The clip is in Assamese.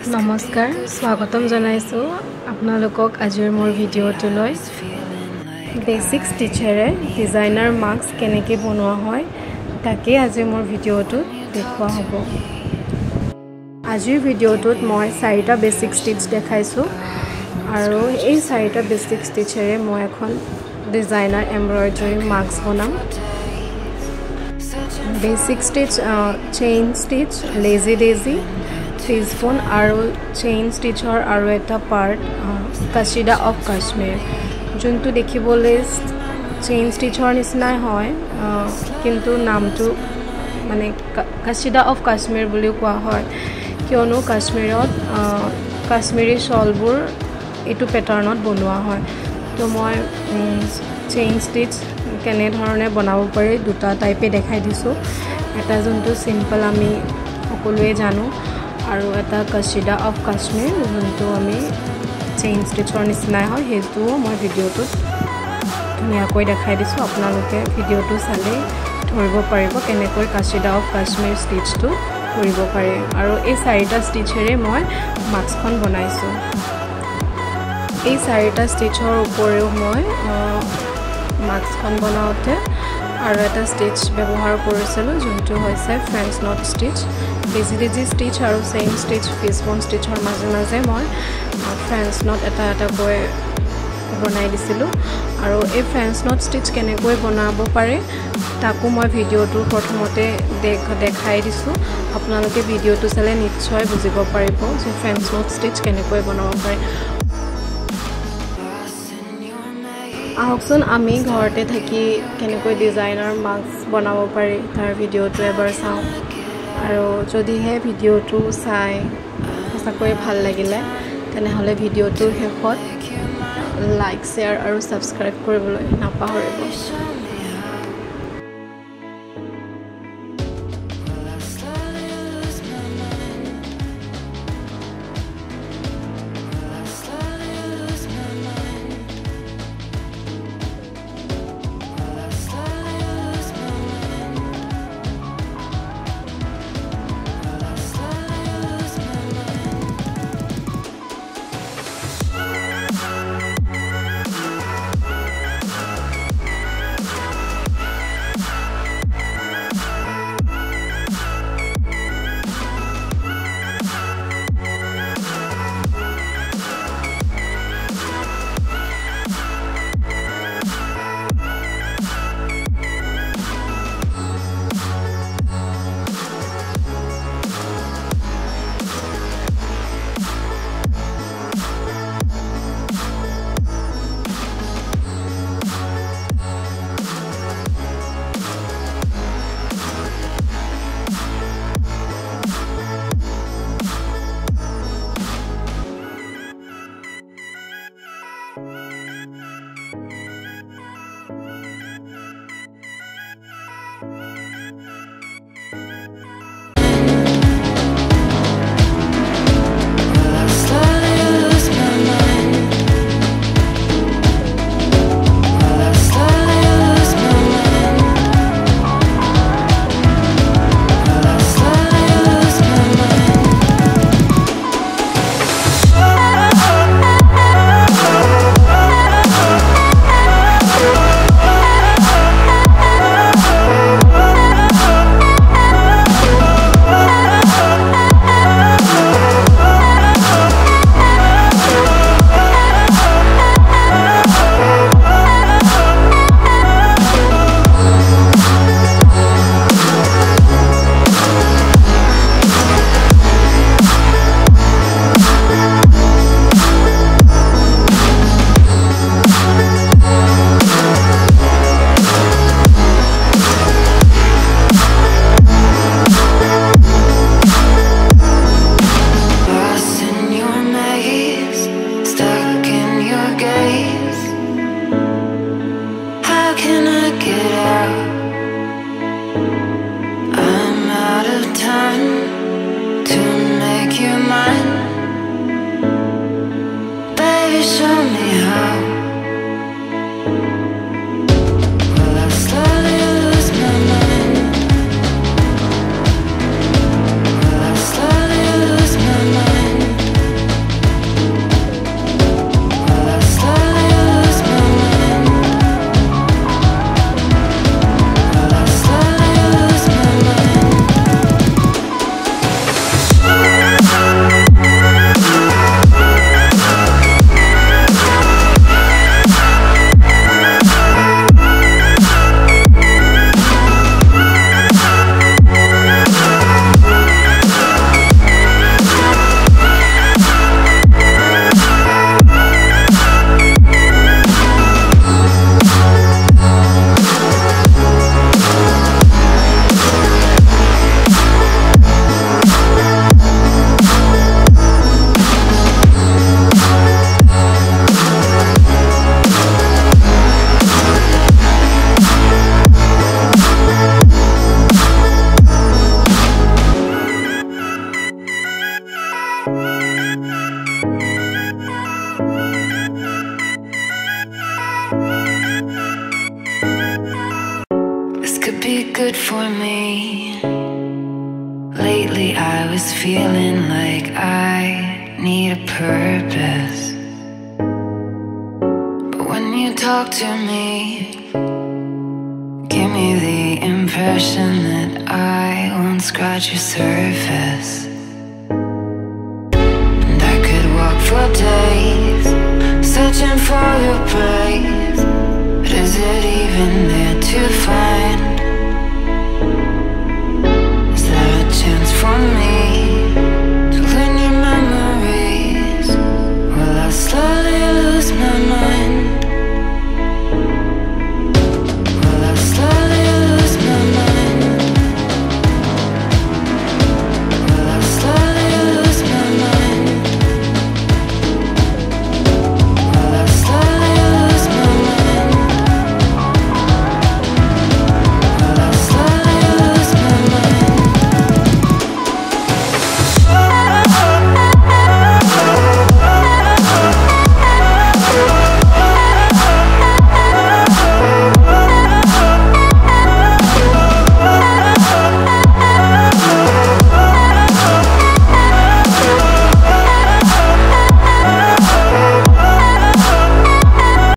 নমস্কাৰ স্বাগতম জনাইছোঁ আপোনালোকক আজিৰ মোৰ ভিডিঅ'টোলৈ। বেচিক ষ্টিচেৰে ডিজাইনাৰ মাস্ক কেনেকৈ বনোৱা হয় তাকেই আজি মোৰ ভিডিঅ'টোত দেখুওৱা হ'ব। আজিৰ ভিডিঅ'টোত মই চাৰিটা বেচিক ষ্টিচ দেখাইছোঁ আৰু এই চাৰিটা বেচিক ষ্টিচেৰে মই এখন ডিজাইনাৰ এম্ব্ৰইডাৰী মাস্ক বনাম। Basic stitch chain stitch lazy daisy fishbone আৰু চেইন ষ্টিচৰ আৰু এটা পাৰ্ট কাচিডা অফ কাশ্মীৰ যোনটো দেখিবলৈ চেইন ষ্টিচৰ নিচিনাই হয় কিন্তু নামটো মানে কাচিডা অফ কাশ্মীৰ বুলিও কোৱা হয় কিয়নো কাশ্মীৰত কাশ্মীৰী শ্বলবোৰ এইটো পেটাৰ্ণত বনোৱা হয় তো মই চেইন ষ্টিচ কেনেধৰণে বনাব পাৰি দুটা টাইপে দেখাই দিছোঁ এটা যোনটো চিম্পল আমি সকলোৱে জানো আৰু এটা কাচিডা অফ কাশ্মীৰ যোনটো আমি চেইন ষ্টিচৰ নিচিনাই হয় সেইটোও মই ভিডিঅ'টোত ধুনীয়াকৈ দেখাই দিছোঁ। আপোনালোকে ভিডিঅ'টো চালেই ধৰিব পাৰিব কেনেকৈ কাচিডা অফ কাশ্মীৰ ষ্টিচটো কৰিব পাৰে। আৰু এই চাৰিটা ষ্টিচেৰে মই মাস্কখন বনাইছোঁ। এই চাৰিটা ষ্টিচৰ উপৰিও মই মাস্কখন বনাওঁতে আৰু এটা ষ্টিচ ব্যৱহাৰ কৰিছিলোঁ যোনটো হৈছে French knot stitch daisy daisy stitch আৰু চেইন ষ্টিচ ফিজবন ষ্টিচৰ মাজে মাজে মই ফ্ৰেঞ্চ নট এটা এটাকৈ বনাই দিছিলোঁ। আৰু এই ফ্ৰেঞ্চ নট ষ্টিচ কেনেকৈ বনাব পাৰে তাকো মই ভিডিঅ'টোৰ প্ৰথমতে দেখাই দিছোঁ। আপোনালোকে ভিডিঅ'টো চালে নিশ্চয় বুজিব পাৰিব যে ফ্ৰেঞ্চ নট ষ্টিচ কেনেকৈ বনাব পাৰে। আহকচোন আমি ঘৰতে থাকি কেনেকৈ ডিজাইনাৰ মাস্ক বনাব পাৰি তাৰ ভিডিঅ'টো এবাৰ চাওঁ। আৰু যদিহে ভিডিঅ'টো চাই সঁচাকৈয়ে ভাল লাগিলে তেনেহ'লে ভিডিঅ'টোৰ শেষত লাইক শ্বেয়াৰ আৰু ছাবস্ক্ৰাইব কৰিবলৈ নাপাহৰিব। Good for me. Lately, I was feeling like I need a purpose. But when you talk to me, give me the impression that I won't scratch your surface. And I could walk for days, searching for your praise. But is it even there to find?